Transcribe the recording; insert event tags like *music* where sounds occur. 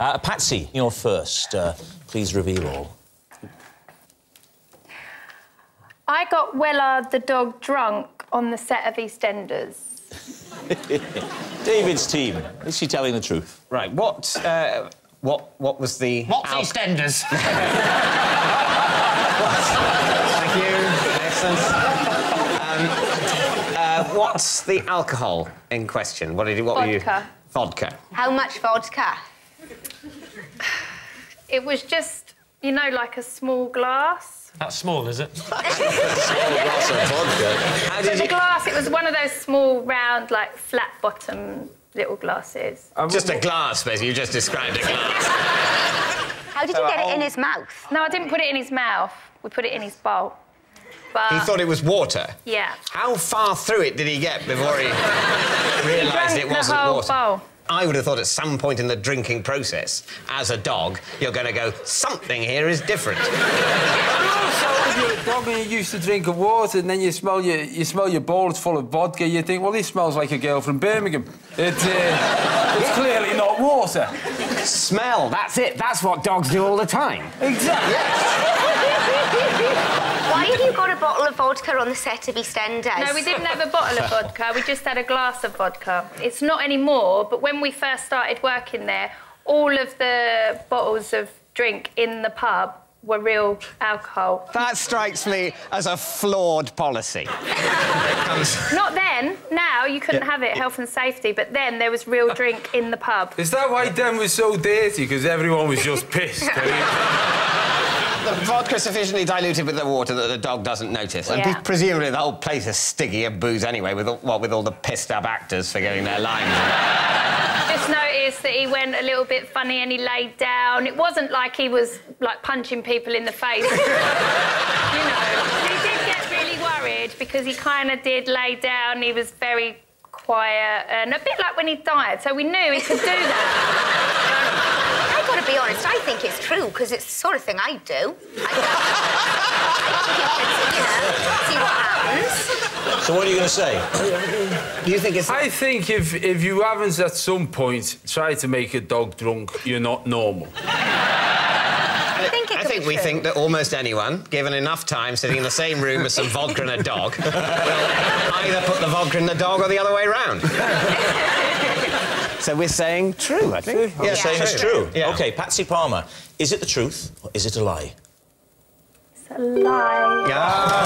Uh, Patsy, you're first. Uh, please reveal all. I got Wellard the dog drunk on the set of EastEnders. *laughs* David's team. Is she telling the truth? Right, what, uh, what, what was the... What's al- EastEnders? *laughs* Thank you. Excellent. Um, uh, what's the alcohol in question? What did you... What Were you... Vodka. Vodka. How much vodka? *sighs* It was just, you know, like a small glass. That's small, is it? *laughs* small glass of vodka. How But did the you... glass, it was one of those small, round, like flat bottom little glasses. Just a glass, basically. You just described a glass. *laughs* How did you get it in his mouth? No, I didn't put it in his mouth. We put it in his bowl. But He thought it was water. yeah, How far through it did he get before he *laughs* he realised it wasn't whole water? bowl. I would have thought at some point in the drinking process, as a dog, you're going to go, something here is different. You're a dog and you're used to drinking water, and then you smell your you smell your bowl it's full of vodka, you think, well, this smells like a girl from Birmingham. It, uh, it's clearly not water. Smell, that's it. That's what dogs do all the time. Exactly. Why have you got a bottle of vodka on the set of EastEnders? No, we didn't have a bottle of *laughs* vodka. We just had a glass of vodka. It's not anymore, but when we first started working there, all of the bottles of drink in the pub were real alcohol. That strikes me as a flawed policy. *laughs* Not then. Now you couldn't have it, health and safety, but then there was real drink in the pub. Is that why Den was so dirty? Because everyone was just pissed. *laughs* the vodka sufficiently diluted with the water that the dog doesn't notice. And Yeah. presumably the whole place is sticky of booze anyway, with all, what, with all the pissed up actors for getting their lines. Just noticed that he went a little bit funny and he laid down. It wasn't like he was like punching people in the face. *laughs* you know, he did get really worried because he kind of did lay down. He was very quiet and a bit like when he died. So we knew he could do that. I've got to be honest, I think it's true, because it's the sort of thing I'd do. I think, you know, see what happens. So what are you going to say? Do you think it's... I think if, if you haven't at some point tried to make a dog drunk, you're not normal. I think, I think we true. think that almost anyone, given enough time sitting in the same room with some vodka and a dog, will either put the vodka in the dog or the other way round. *laughs* so we're saying true, I think. You're saying it's true. Yeah. OK, Patsy Palmer, is it the truth or is it a lie? It's a lie. Yeah.